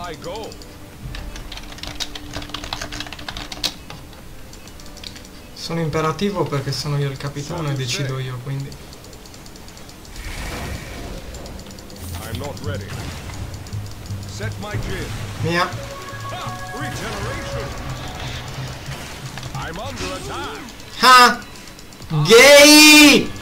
I go. Sono imperativo perché sono io il capitano e decido io, quindi. I'm not ready. Set my gear. Mia. Regeneration. I'm under attack. Ah! Gay!